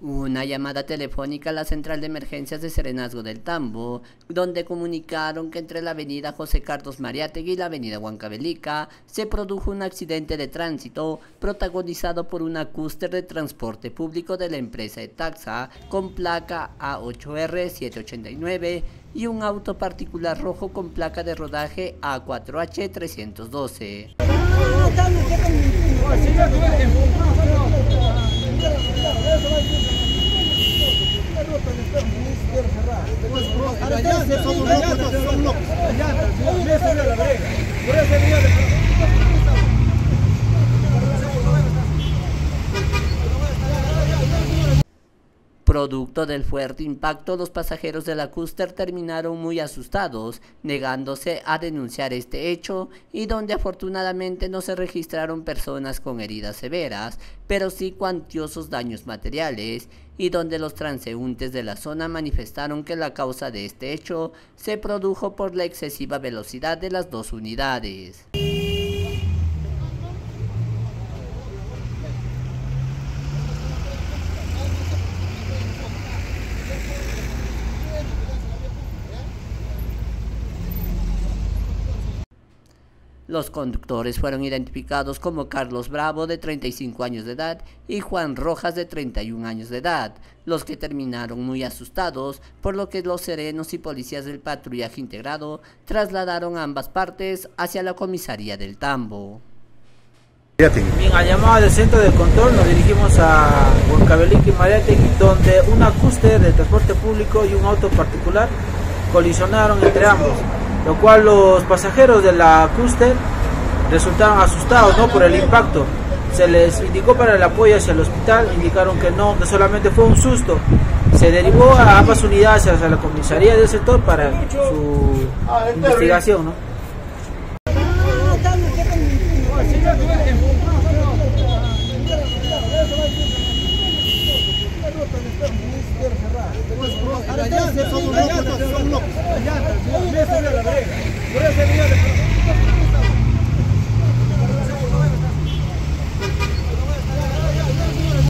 Una llamada telefónica a la central de emergencias de Serenazgo del Tambo, donde comunicaron que entre la avenida José Carlos Mariátegui y la avenida Huancavelica se produjo un accidente de tránsito protagonizado por una cúster de transporte público de la empresa Etaxa con placa A8R789 y un auto particular rojo con placa de rodaje A4H312. Allá, son locos, allá, Producto del fuerte impacto, los pasajeros de la Custer terminaron muy asustados, negándose a denunciar este hecho y donde afortunadamente no se registraron personas con heridas severas, pero sí cuantiosos daños materiales, y donde los transeúntes de la zona manifestaron que la causa de este hecho se produjo por la excesiva velocidad de las dos unidades. Los conductores fueron identificados como Carlos Bravo, de 35 años de edad, y Juan Rojas, de 31 años de edad, los que terminaron muy asustados, por lo que los serenos y policías del patrullaje integrado trasladaron ambas partes hacia la comisaría del Tambo. Bien, a llamada del centro de control nos dirigimos a Huancavelica y Mariategui, donde una cúster de transporte público y un auto particular colisionaron entre ambos lo cual los pasajeros de la Custer resultaron asustados ¿no? por el impacto. Se les indicó para el apoyo hacia el hospital, indicaron que no, que solamente fue un susto. Se derivó a ambas unidades hacia la comisaría del sector para su investigación. ¿no?